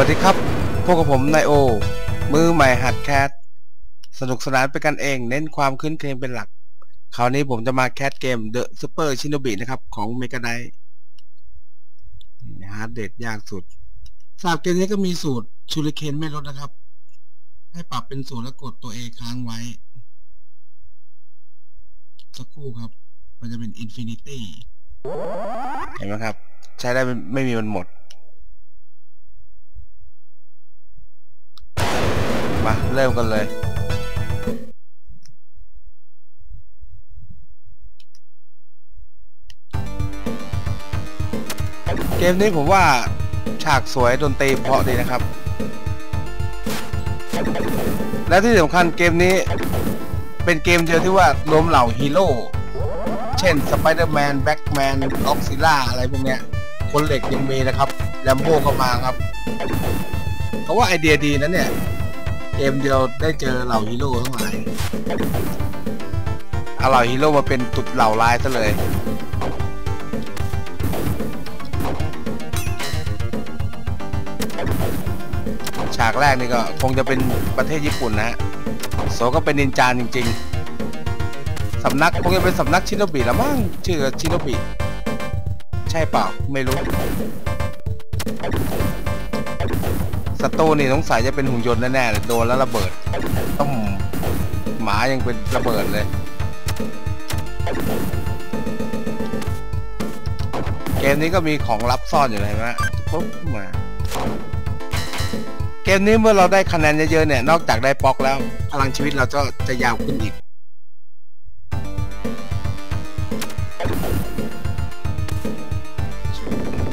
สวัสดีครับ พบกับผมนายโอ มือใหม่หัด cast สนุกสนานไปกันเอง เน้นความครื้นเครงเป็นหลัก คราวนี้ผมจะมา cast เกม The Super Shinobi นะครับ ของ Mega Drive ฮาร์ดเดดยากสุดสาบเกมนี้ก็มีสูตรชูริเคนไม่ลดนะครับ ให้ปรับเป็นศูนย์แล้วกดตัว A ค้างไว้ สักครู่ครับ มันจะเป็น infinityเห็นไหมครับ ใช้ได้ไม่มีมันหมด มาเริ่มกันเลย เกมนี้ผมว่าฉากสวยดนตรีเพราะดีนะครับ และที่สำคัญเกมนี้เป็นเกมเดียวที่ว่ารวมเหล่าฮีโร่ เช่น Spider-Man Batman Godzilla อะไรพวกเนี้ย คนเหล็กยังมีนะครับ Rambo ก็มาครับ เพราะว่าไอเดียดีนะเนี่ย เกมเดียวได้เจอเหล่าฮีโร่ทั้งหลายเอาเหล่าฮีโร่มาเป็นตัวเหล่าร้ายซะเลย ฉากแรกนี่ก็คงจะเป็นประเทศญี่ปุ่นนะฮะโซก็เป็นนินจาจริง ๆ สำนักคงจะเป็นสำนักชิโนบิล้วมั้งชื่อชิโนบิ ใช่เปล่า ไม่รู้ ศัตรูนี่สงสัยจะเป็นหุ่นยนต์แน่ๆเลยโดนแล้วระเบิดต้องหมายังเป็นระเบิดเลย เกมนี้ก็มีของลับซ่อนอยู่เลยไหมปุ๊บมา เกมนี้เมื่อเราได้คะแนนเยอะๆเนี่ย นอกจากได้ป๊อกแล้ว พลังชีวิตเราก็จะยาวขึ้นอีก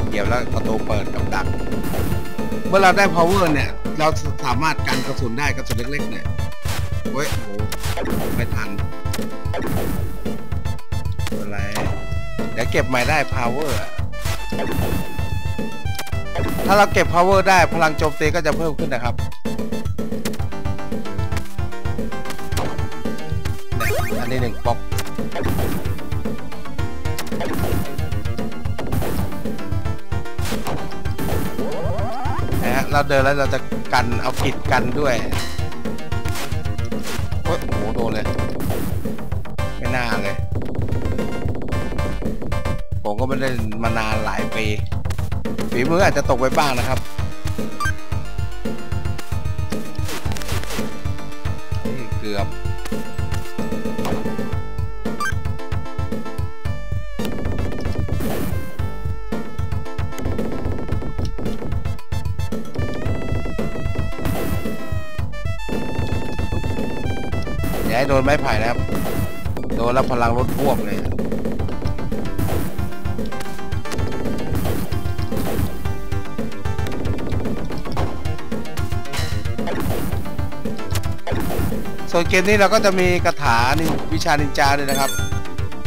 เดี๋ยวแล้วประตูเปิดกับดัก มื่อเราได้ power เนี่ย เราสามารถกันกระสุนได้กระสุนเล็กๆเนี่ยเว้ยโอ้ไม่ทันอะไร เดี๋ยวเก็บใหม่ได้ power ถ้าเราเก็บ power ได้พลังโจมตีก็จะเพิ่มขึ้นนะครับ เราเดินแล้วเราจะกันเอาผิดกันด้วยโอ้ยโหโดนเลย ไม่น่าเลย ผมก็ไม่ได้มานานหลายปีฝีมืออาจจะตกไปบ้างนะครับ แล้วพลังลดพวกเลยส่วนเกมนี้เราก็จะมีคาถานิวิชานินจาด้วยนะครับ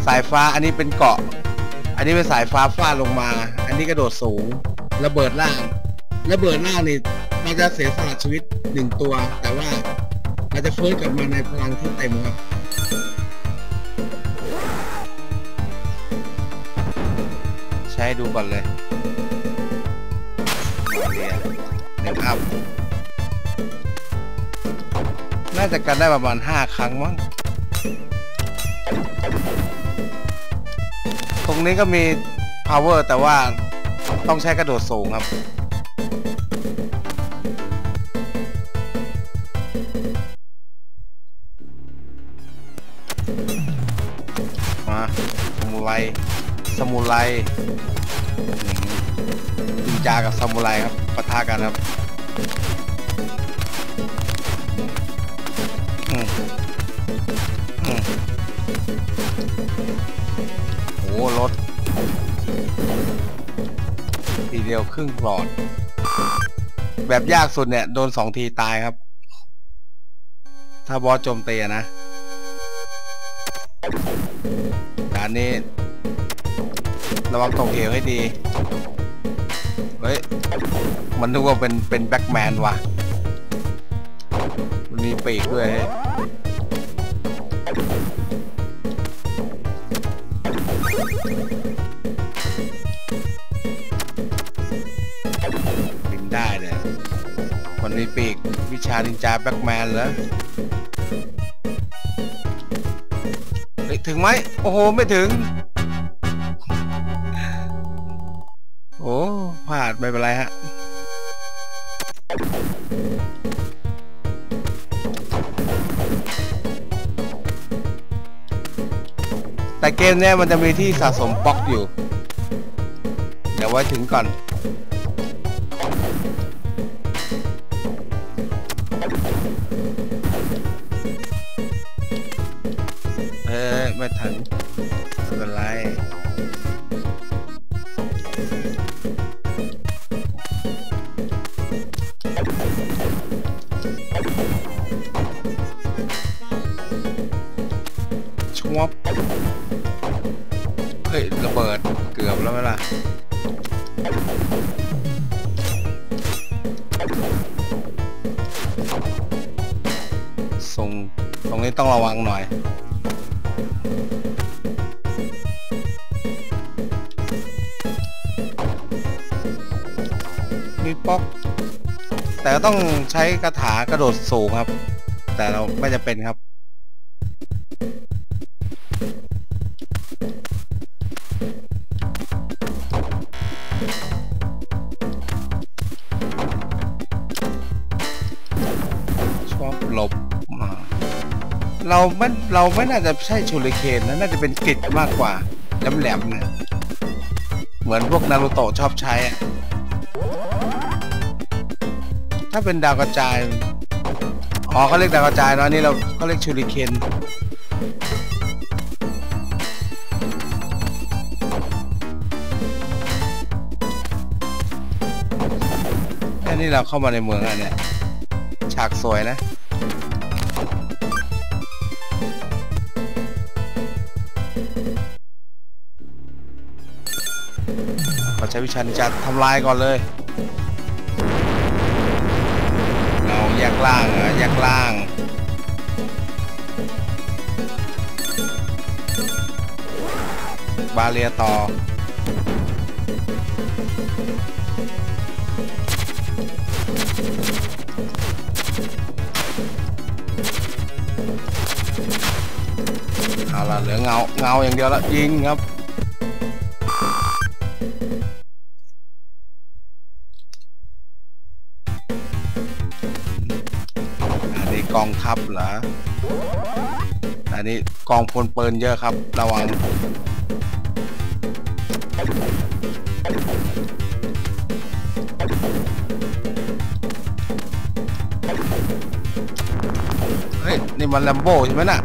สายฟ้าอันนี้เป็นเกาะ อันนี้เป็นสายฟ้าฟาดลงมา อันนี้กระโดดสูง ระเบิดล่างระเบิดล่างนี่เราจะเสียสละชีวิตหนึ่งตัว แต่ว่าเราจะฟื้นกลับมาในพลังที่เต็มครับ ดูก่อนเลยเนี่ยหนึ่งอัพน่าจะกันได้ประมาณ 5 ครั้งมั้ง ตรงนี้ก็มี power แต่ว่าต้องใช้กระโดดสูงครับ มา สมุไร สมุไร จินจากับสมุไรครับปะทะกันครับอืมอืมโอ้รถ ทีเดียวครึ่งปลอด แบบยากสุดเนี่ย โดนสองทีตายครับ ถ้าบอสโจมตีนะด่านนี้ ระวังตกเหวให้ดี เฮ้ย มันนึกว่าเป็น เป็นแบ็กแมนว่ะ มันมีปีกด้วยบินได้เลยคนมีปีกวิชานินจาแบ็กแมนเหรอถึงไหม โอ้โห ไม่ถึง พลาดไม่เป็นไรฮะแต่เกมเนี้ยมันจะมีที่สะสมบล็อกอยู่ เดี๋ยวไว้ถึงก่อนเอ้ยไม่ทัน ต้องใช้คาถากระโดดสูงครับ แต่เราไม่จะเป็นครับชอบหลบมาเราไม่เราไม่น่าจะใช่ชูริเคนนะน่าจะเป็นกริดมากกว่าแหลมๆเนี่ยเหมือนพวกนารูโตะชอบใช้อะ ถ้าเป็นดาวกระจาย อ๋อเขาเรียกดาวกระจายเนอะนี่เราเขาเรียกชูริเคนอันนี้เราเข้ามาในเมืองอันเนี้ยฉากสวยนะขอใช้วิชันจัดทำลายก่อนเลย เราแยกล่างเหรอแยกล่างบาเรียต่อ เอาละเหลือเงา เงาอย่างเดียวละยิงครับ นนี้กองทัพเหรออันนี้กองพลปืนเยอะครับ ระวังเฮ้ยนี่มันแลมโบ้ใช่ไหมน่ะ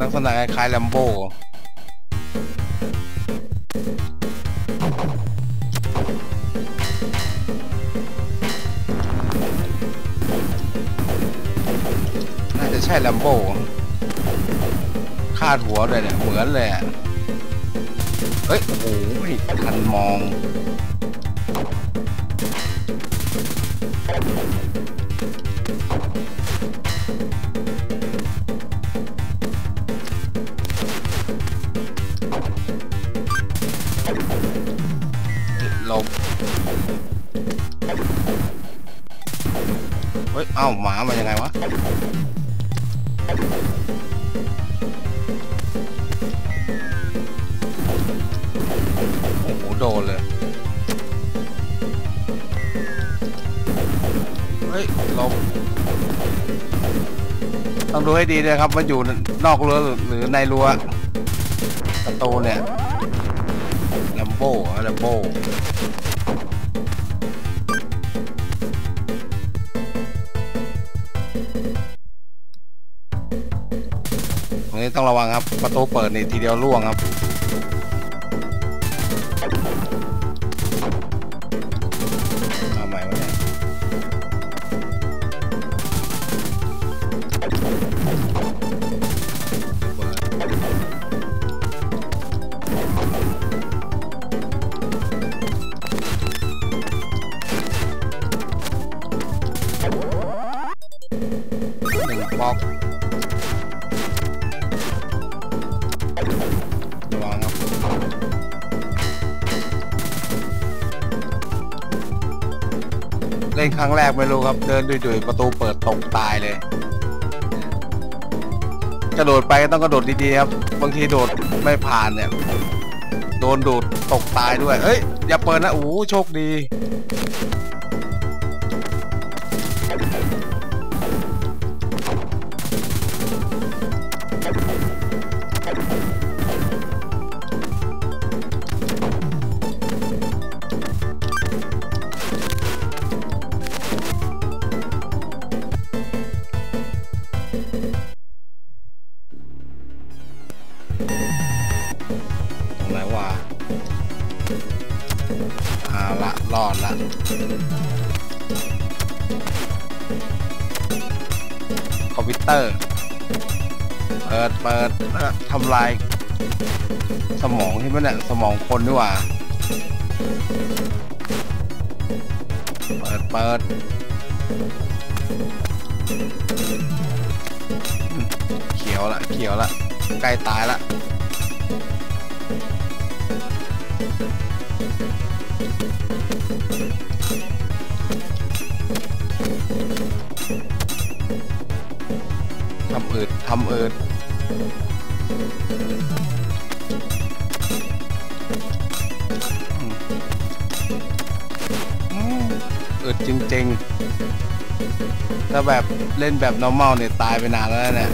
ลักษณะคล้ายแลมโบ้ มโบ้คาดหัวเลยเนี่ยเหมือนเลยเฮ้ย โอ้โหทันมอง ให้ดีด้วยครับว่าอยู่นอกรั้วหรือในรั้วประตูเนี่ยแลมโบ้ลัมโบ้ตรงนี้ต้องระวังครับ ประตูเปิดนี่ทีเดียวล่วงครับ ครับเดินดุยๆประตูเปิดตกตายเลย กระโดดไปก็ต้องกระโดดดีๆครับ บางทีโดดไม่ผ่านเนี่ย โดนดูดตกตายด้วย เฮ้ย อย่าเปิดนะโอ้โหโชคดี ทำลาย สมองที่มันเนี่ยสมองคนดีกว่า เปิดเปิดเขียวละเขียวละใกล้ตายละทำอืดทำอืด อึดจริงๆ ถ้าแบบเล่นแบบ normal เนี่ย ตายไปนานแล้วเนี่ย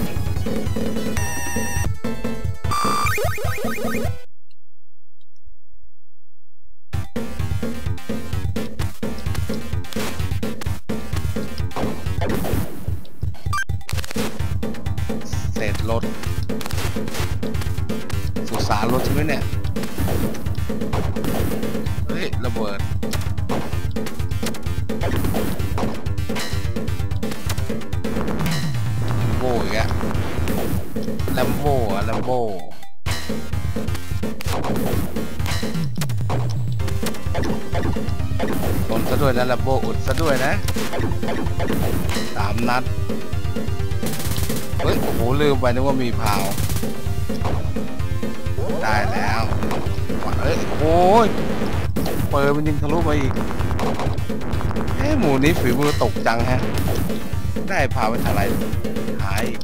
กว่ามีพาว ได้แล้วเอ้ยโอ้ยเปิดมันยิงทะลุมาอีกเอ้หมูนี้ฝีมือตกจังฮะ ได้พาไปทลายหายอีก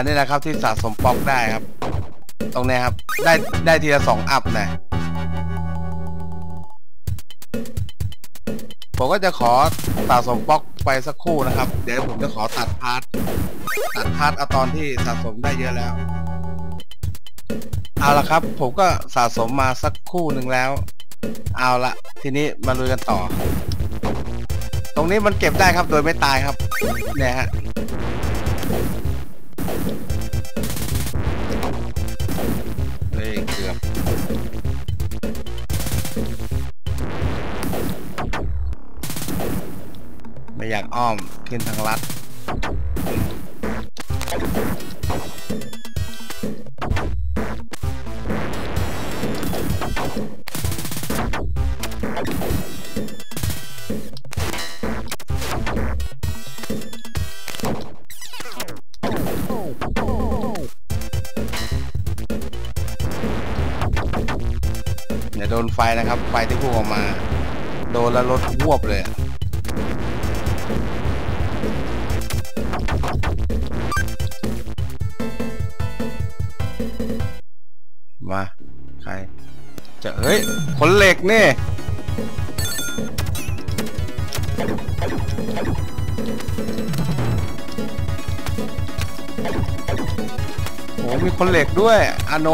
ด่านนี้นะครับที่สะสมป๊อกได้ครับ ตรงนี้ครับ ได้ได้ทีละสอง up นะผมก็จะขอสะสมป๊อกไปสักครู่นะครับ เดี๋ยวผมจะขอตัด part ตัด part เอาตอนที่สะสมได้เยอะแล้ว เอาละครับ ผมก็สะสมมาสักครู่หนึ่งแล้ว เอาละทีนี้มาลุยกันต่อ ตรงนี้มันเก็บได้ครับโดยไม่ตายครับเนี่ยฮะ อยากอ้อมขึ้นทางลัดอย่าโดนไฟนะครับ ไฟที่พุ่งออกมา โดนแล้วรถวบเลย ขนเหล็กนี่โหมีคนเหล็กด้วยอโน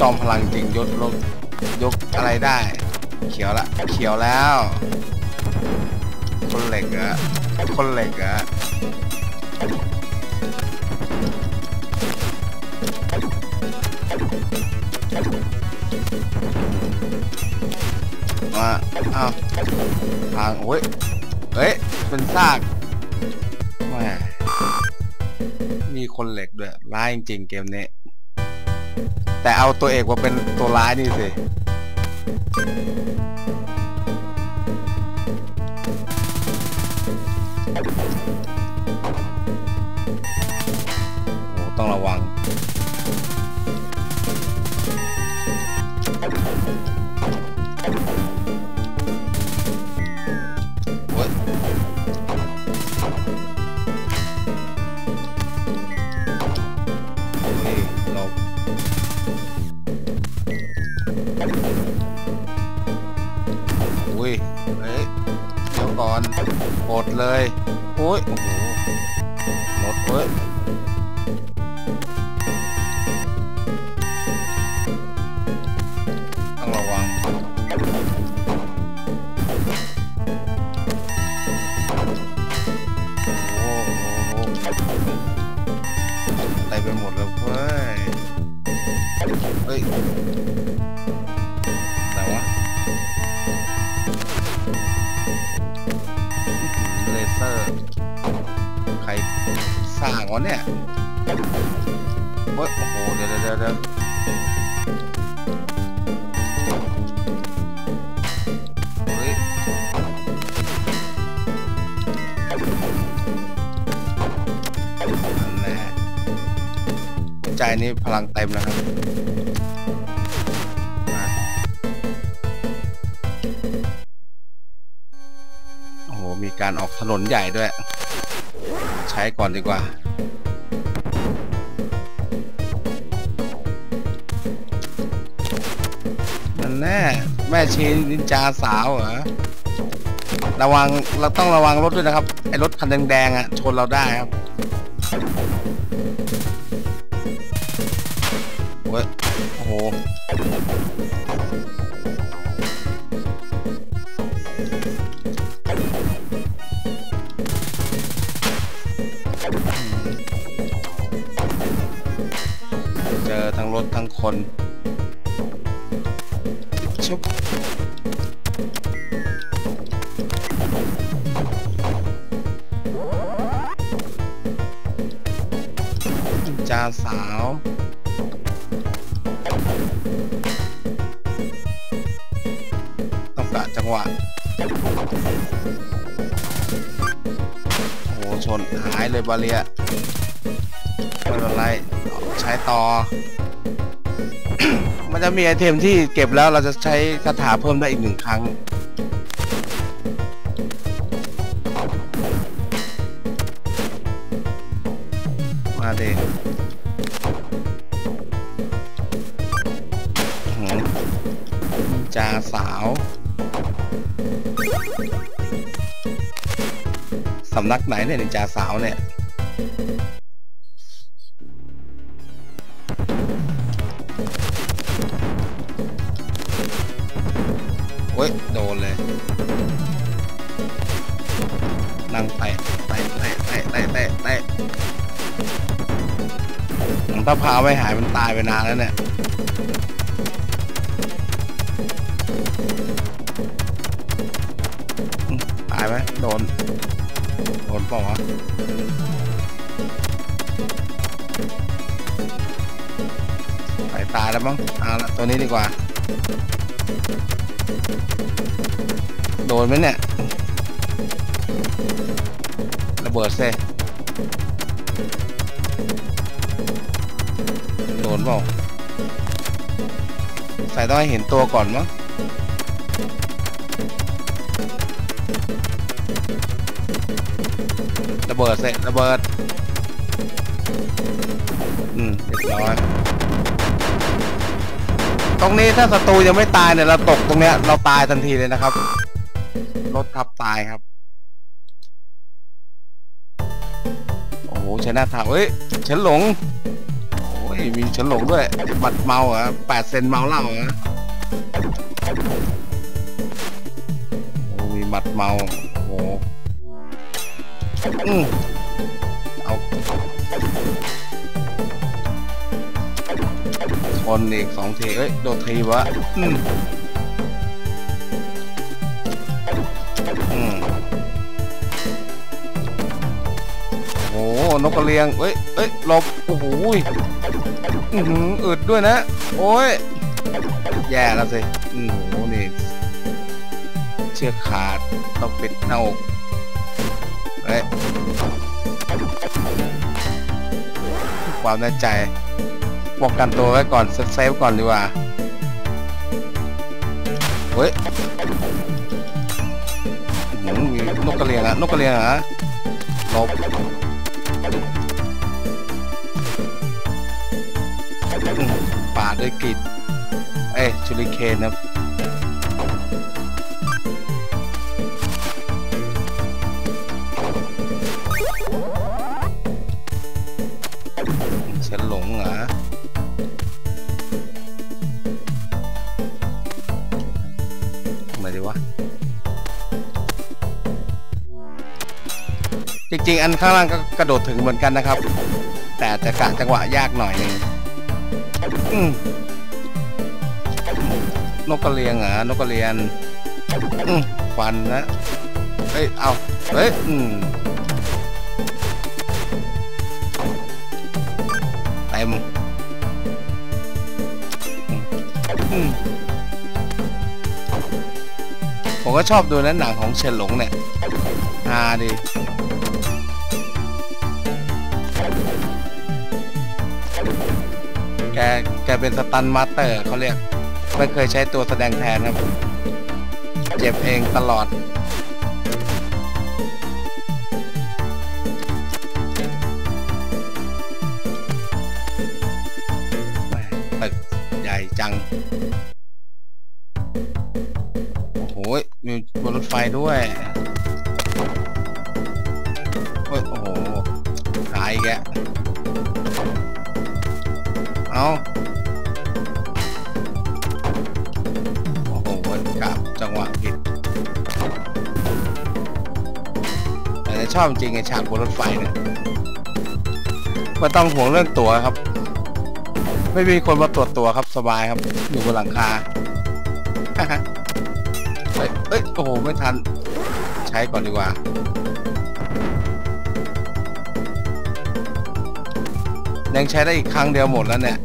จอมพลังจริงยกลกยกอะไรได้ เขียวละ เขียวแล้ว คนเหล็กอะคนเหล็กอะ มาอ้าวทางโอ้ยเฮ้ย เป็นซากแหมมีคนเหล็กด้วย ร้ายจริงๆเกมนี้ แต่เอาตัวเอกมาเป็นตัวร้ายนี่สิโอ้ต้องระวัง หดเลยโอ้ยโอ้โหหมดเว้ย อื้อหือเลเซอร์ ใครสร้างวะเนี่ยเฮ้โอ้โห เดี๋ยวเดี๋ยวเดี๋ยวเฮ้ยแหละหัวใจนี่พลังเต็มแล้วครับ การออกถนนใหญ่ด้วย ใช้ก่อนดีกว่านั่นแน่ แม่ชีนินจาสาวเหรอ ระวังเราต้องระวังรถด้วยนะครับ ไอ้รถคันแดงๆอะ ชนเราได้ครับ สาวต้องกะจังหวะโอ้โหชนหายเลยบาเลียไม่เป็นไรใช้ต่อ มันจะมีไอเทมที่เก็บแล้วเราจะใช้คาถาเพิ่มได้อีกหนึ่งครั้งำนักไหนเนี่ยนินจาสาวเนี่ยโอ้ยโดนเลย นั่งไปไปไปไปไปไปไปถ้าพาไม่หายมันตายไปนานแล้วเนี่ยตายไหมโดน โดนเปล่าวะไปตายแล้วมั้งเอาละตัวนี้ดีกว่า โดนไหมเนี่ยระเบิดเซ่โดนเปล่าใส่ต้องให้เห็นตัวก่อนมั้ง บิดเซระเบิด อืมเรียบร้อย ตรงนี้ถ้าศัตรูยังไม่ตายเนี่ยเราตกตรงเนี้ยเราตายทันทีเลยนะครับ รถทับตายครับ โอ้โหชนะทางเฮ้ยฉินหลง โอ้ยมีฉินหลงด้วย บัตรเมาเหรอแปดเซนเมาเหล้าเหรอโอ้มีบัตรเมา เอาชนอีกสองทีเอ้ย โดนทีวะ อืมอืมโอ้นกกระเรียงเอ้ยเอ้ยหลบ โอ้โหอือือึดด้วยนะ โอ้ย แย่แล้วสิ อืมโหนี่ เชือกขาด ต้องปิดหน้าอก เฮ้ยความแน่ใจป้องกันตัวไว้ก่อนเซฟก่อนดีกว่าเฮ้ยหือมีนกกระเรียงอะนกกระเรียงอะหลบอื้อปาด้วยกรีดเอ้ยชูริเคนนะ อันข้างล่างก็กระโดดถึงเหมือนกันนะครับ แต่จะกะจังหวะยากหน่อยนึงอืมนกกระเรียงเหรอนกกระเรียนฟันนะเฮ้ยเอาเฮ้ยอืมเต็มอืมอืมผมก็ชอบดูนะหนังของเฉินหลงเนี่ยฮาดี แกแกเป็นสตันมาสเตอร์เขาเรียก ไม่เคยใช้ตัวแสดงแทนครับ เจ็บเองตลอด ตึกใหญ่จัง โอ้โหมีบนรถไฟด้วย ชอบจริงไอ้ฉากบนรถไฟเนี่ยไม่ต้องห่วงเรื่องตั๋วครับ ไม่มีคนมาตรวจตั๋วครับสบายครับ อยู่บนหลังคาเฮ้ยเอ้ยโอ้โหไม่ทัน ใช้ก่อนดีกว่ายังใช้ได้อีกครั้งเดียวหมดแล้วเนี่ย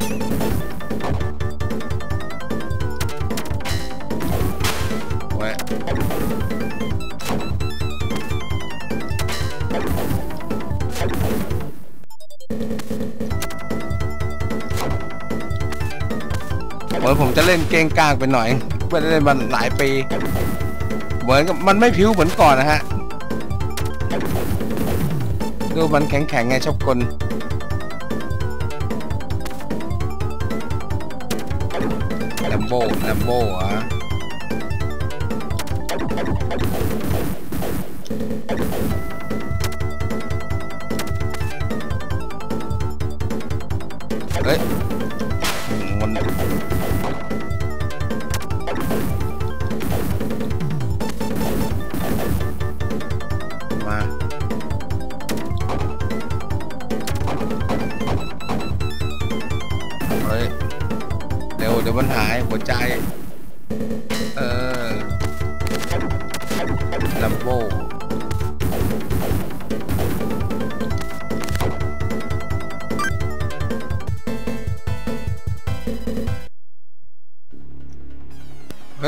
มือนผมจะเล่นเก้งกลางไปหน่อยไม่ได้เล่นมันหลายปี เหมือนกับมันไม่ผิวเหมือนก่อนนะฮะ ดูมันแข็งๆไงชอบกลแลมโบแลมโบอะ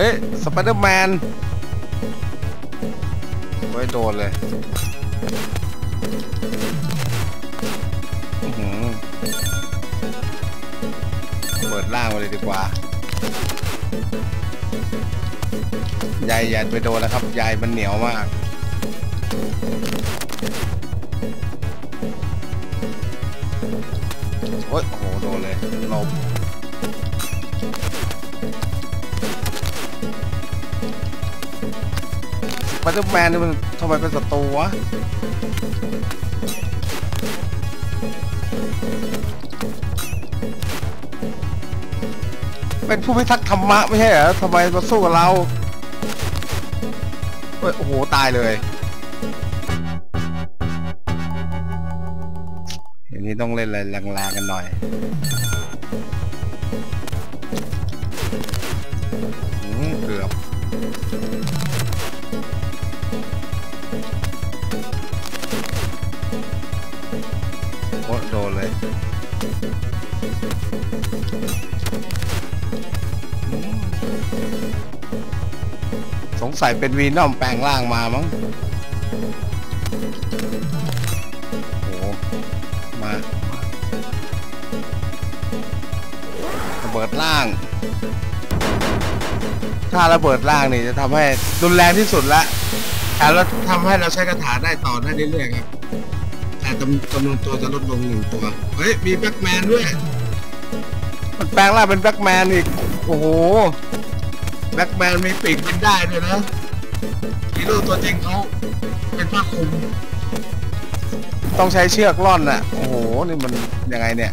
ฮ้ย สไปเดอร์แมนไว้โดนเลยเปิดล่างมาเลยดีกว่ายายย่าไปโดนนะครับ ยายมันเหนียวมากโอ้ยโอ้โหโดนเลยลม ไปเดอร์แมนนี่มันทำไมเป็นศัตรูวะเป็นผู้พิทักษ์ธรรมะไม่ใช่เหรอทำไมมาสู้กับเราเฮ้ยโอ้โห ตายเลยอย่างนี้ต้องเล่นอะไรแรงๆกันหน่อย สัยเป็นวีนอมแปลงร่างมามั้งโอ้มาระเบิดร่าง ถ้าระเบิดร่างนี่จะทำให้รุนแรงที่สุดละแต่แล้วทำให้เราใช้คาถาได้ต่อได้เรื่อยๆครับแต่จำจำนวนตัวจะลดลงหนึ่งตัว เฮ้ย มีแบ็กแมนด้วย มันแปลงร่างเป็นแบ็กแมนอีก โอ้โห แบ็กแมนมีปีกบินได้ด้วยนะฮีโร่ตัวจริงเขาเป็นผ้าคลุมต้องใช้เชือกร่อนน่ะ โอ้โห นี่มันยังไงเนี่ย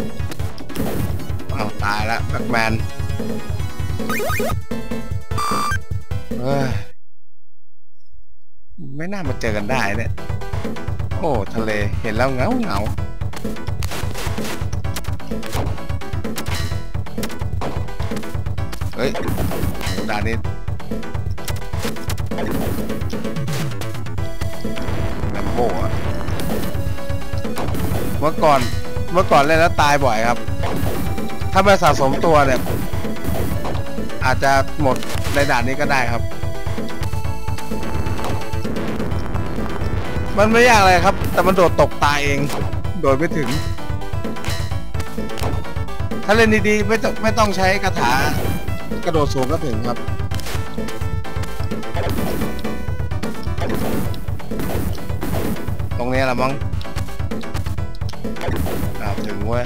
เอ้าตายแล้วแบ็กแมนเอ้ยไม่น่ามาเจอกันได้เนี่ย โอ้ ทะเล เห็นแล้วเหงาเหงาเฮ้ย ด่านนี้แลมโบ้อะเมื่อก่อนเมื่อก่อนเล่นแล้วตายบ่อยครับ ถ้าไม่สะสมตัวเนี่ย อาจจะหมดในด่านนี้ก็ได้ครับ มันไม่ยากเลยครับ แต่มันโดดตกตายเอง โดดไม่ถึง ถ้าเล่นดีๆไม่ต้องไม่ต้องใช้คาถา กระโดดสูงก็ถึงครับตรงนี้แหละมั้งอาถึงเว้ย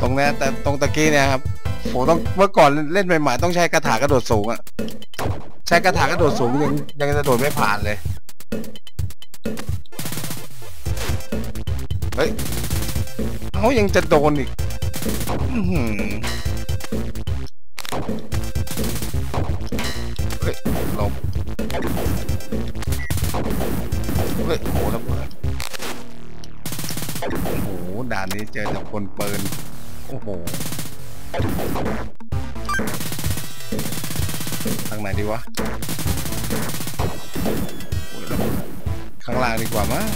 ตรงนี้แต่ตรงตะกี้เนี่ยครับโหต้องเมื่อก่อนเล่นใหม่ๆต้องใช้กระถากระโดดสูงอะใช้กระถากระโดดสูงยังยังจะโดดไม่ผ่านเลย ฮ้ยเขายังจะโดนอีกอื้อหือเฮ้ยหลบเฮ้ยโหระเบิดโอ้โห ด่านนี้เจอแต่คนปืนโอ้โหทางไหนดีวะข้างล่างดีกว่ามั้ง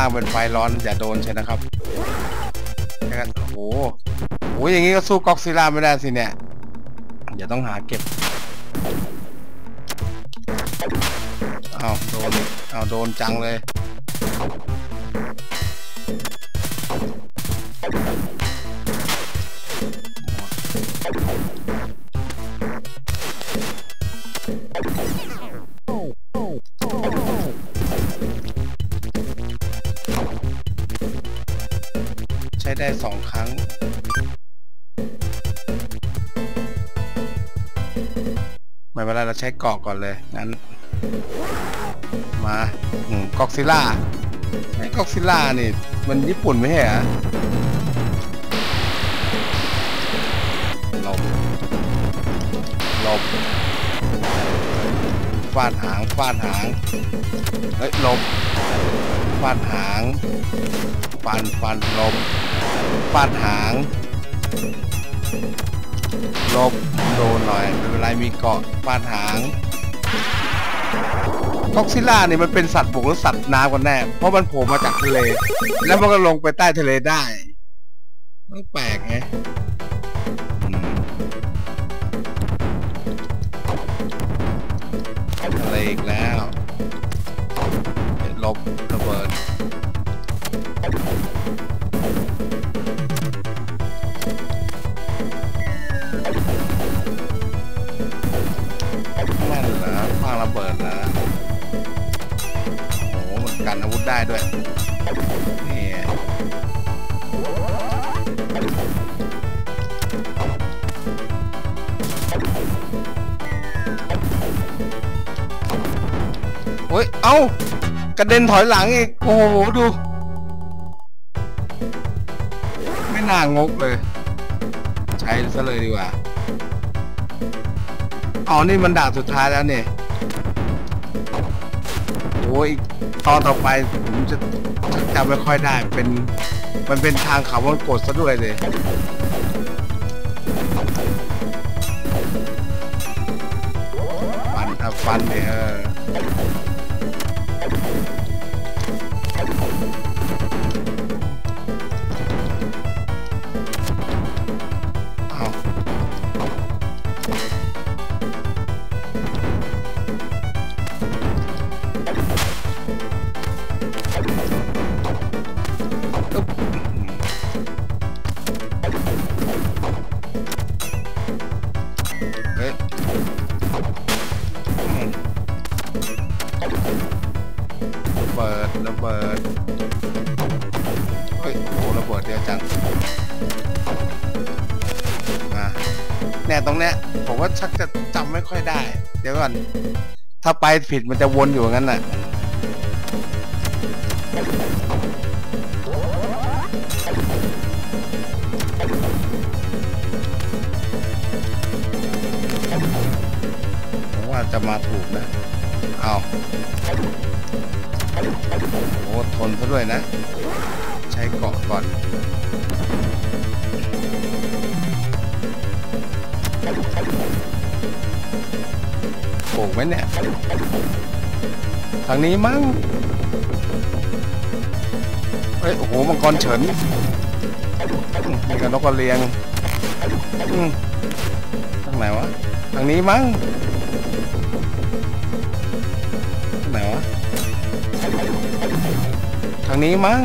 ล่างเป็นไฟร้อนอย่าโดนใช่นะครับงั้นโอ้โหโอ้ยอย่างนี้ก็สู้ก๊อกซิล่าไม่ได้สิเนี่ยอย่าต้องหาเก็บอ้าวโดนเอ้าวโดนจังเลย ใช้เกาะก่อนเลยงั้นมาอืมก็อกซิล่าไอ้ก็อกซิล่านี่ มันญี่ปุ่นไม่ใช่เหรอหลบหลบฟาดหางฟาดหางเฮ้ยหลบฟาดหางฟันฟันหลบฟาดหาง ลบโดนหน่อยไม่เป็นไรมีเกาะฟาดหางท็อกซิล่าเนี่ยมันเป็นสัตว์บกหรือสัตว์น้ำกันแน่ เพราะมันโผล่มาจากทะเล แล้วมันก็ลงไปใต้ทะเลได้มันแปลกไงทะเลอีกแล้ว กันอาวุธได้ด้วยนี่โอ้ย เอ้ากระเด็นถอยหลังอีก โอ้โห ดู ไม่น่างกเลย ใช้ซะเลยดีกว่า อ๋อ นี่มันด่านสุดท้ายแล้วเนี่ยโอ้ยอีก ตอนต่อไปผมจะจำไม่ค่อยได้เป็นมันเป็นทางเขาวงกดซะด้วยเลยฟันครับฟันเนี่ย ไปผิดมันจะวนอยู่งนั้นน่ะผมว่าจะมาถูกนะเอาโอ้ทนซะด้วยนะ ใช้เกาะก่อน โป่งไหมเนี่ย ทางนี้มั้งเฮ้ยโอ้โห มังกรเฉินมีกับนกกระเรียงทางไหนวะ ทางนี้มั้งไหนวะ ทางนี้มั้ง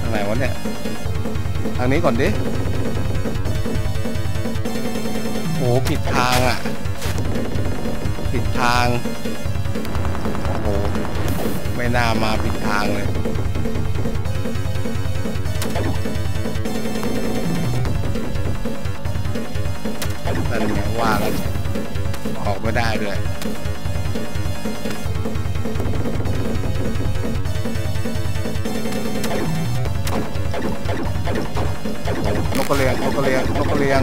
ทางไหนวะเนี่ย ทางนี้ก่อนดิ ผิดทางอะ ผิดทาง โอ้โห ไม่น่ามาผิดทางเลย นั่นไงว่าแล้วออกไม่ได้ด้วยนกกระเรียงนกกระเรียงนกกระเรียง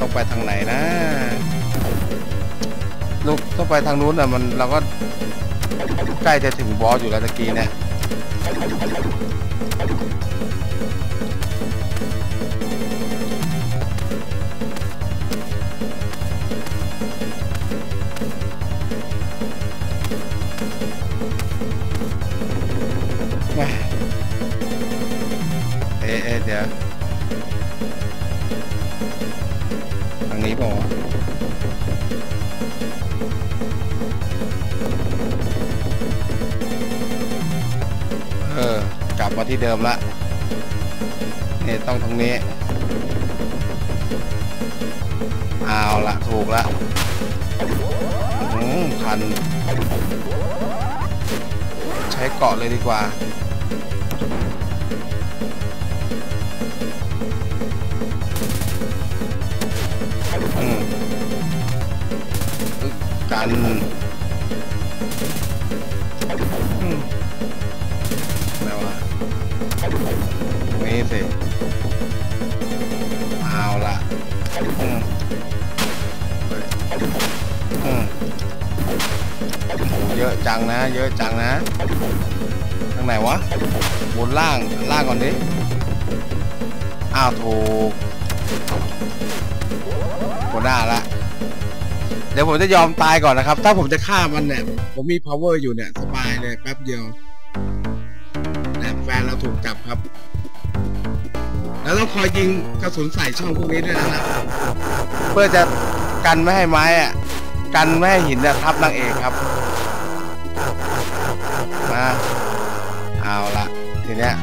ต้องไปทางไหนนะลูกต้องไปทางนู้นอะมันเราก็ใกล้จะถึงบอสอยู่แล้วตะกี้เนี่ยเอ๊ะเอ๊ะเดี๋ยว ทางนี้เออกลับมาที่เดิมละนี่ต้องทางนี้ เอาละถูกละอืมคัน ใช้เกาะเลยดีกว่า กันอืมอะไรวะนี่สิเอาละอืมเยอืมเยอะจังนะ เยอะจังนะทางไหนวะ บนล่าง ล่างก่อนดิ อ้าวถูกโคด้าละ เดี๋ยวผมจะยอมตายก่อนนะครับ ถ้าผมจะฆ่ามันเนี่ย ผมมี power อยู่เนี่ย สบายเลยแป๊บเดียวแต่แฟนเราถูกจับครับ แล้วต้องคอยยิงกระสุนใส่ช่องพวกนี้ด้วยนะครับเพื่อจะกันไม่ให้ไม้อะกันไม่ให้หินเนี่ยทับนางเอกครับมาเอาละทีเนี้ย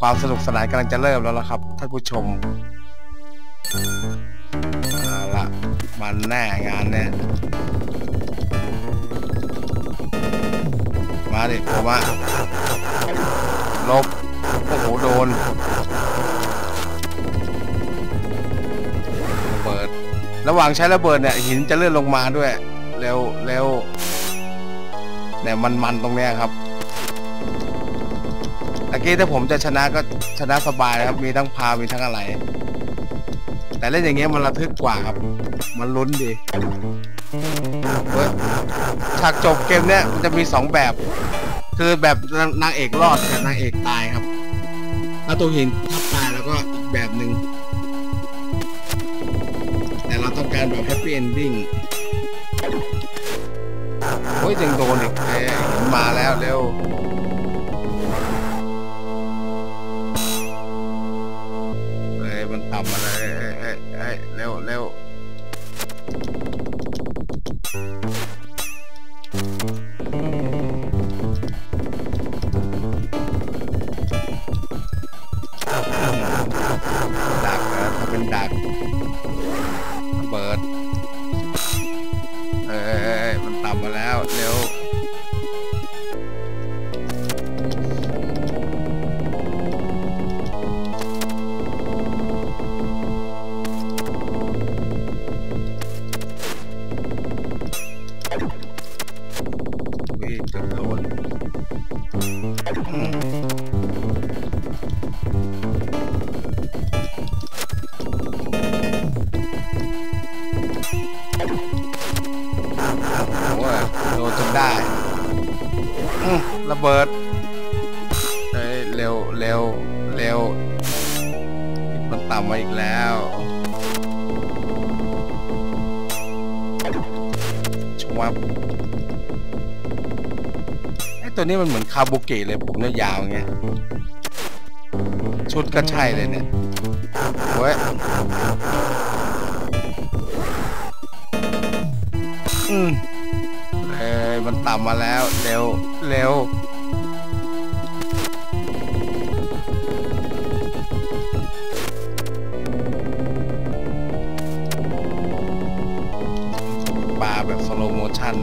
ความสนุกสนานกำลังจะเริ่มแล้วละครับท่านผู้ชม มันแน่งานเนี่ยมาดิผมอะลบโอ้โหโดนระเบิด ระหว่างใช้ระเบิดเนี่ย หินจะเลื่อนลงมาด้วยเร็วเร็วเนี่ยมันมันตรงเนี้ยครับตะกี้ถ้าผมจะชนะก็ชนะสบายครับ มีทั้งพา มีทั้งอะไร แต่เล่นอย่างเงี้ยมันระทึกกว่าครับ มันลุ้นดีเว้ยฉากจบเกมเนี้ยมันจะมีสองแบบ คือแบบนางเอกรอดกับนางเอกตายครับ แล้วตัวหินทับตายแล้วก็อีกแบบหนึ่งแต่เราต้องการแบบ happy ending โอ้ยยังโดนอีกเอ้ยมาแล้วเร็ว อ้ จนได้ระเบิดเฮ้ยเร็วเร็วเร็วมันต่ำมาอีกแล้วชวับไอ้ตัวนี้มันเหมือนคาบุเกะเลยผมเนี่ยยาวอย่างเงี้ยชุดก็ใช่เลยเนี่ยเว้ยอืม มันต่ำมาแล้ว เร็ว เร็วปลาแบบสโลโมชั่น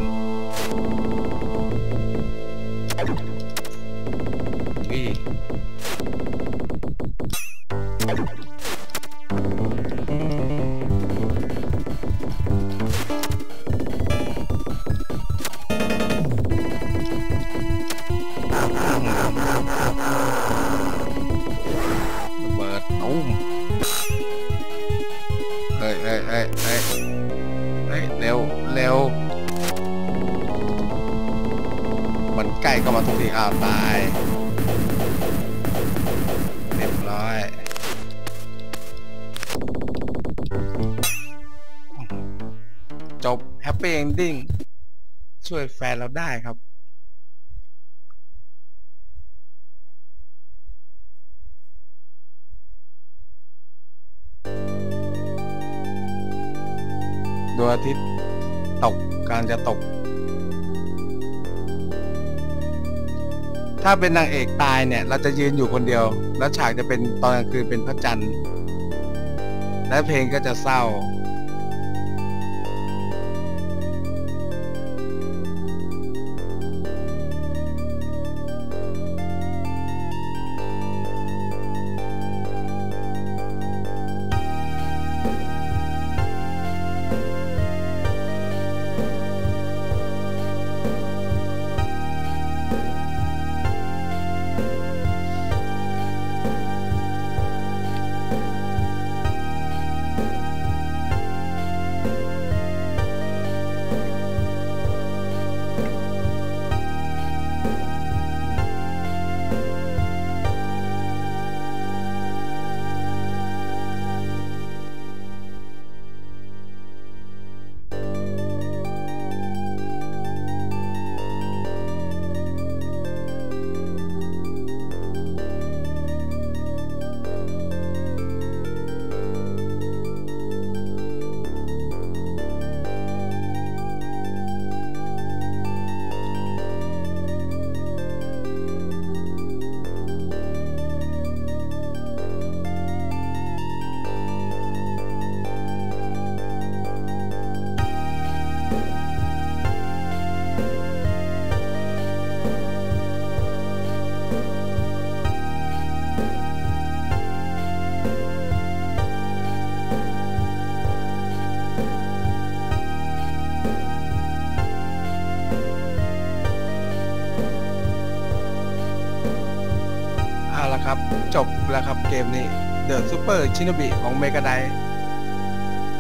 มันใกล้เข้ามาทุกทีอ้าวตายเรียบร้อยจบ happy ending ช่วยแฟนเราได้ครับดวงอาทิตย์ตกกางจะตก ถ้าเป็นนางเอกตายเนี่ย เราจะยืนอยู่คนเดียว แล้วฉากจะเป็นตอนกลางคืนเป็นพระจันทร์ และเพลงก็จะเศร้า เกมนี้ The Super Shinobi ของ Mega Drive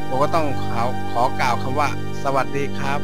ผมก็ต้องขอขอกล่าวคำว่า สวัสดีครับ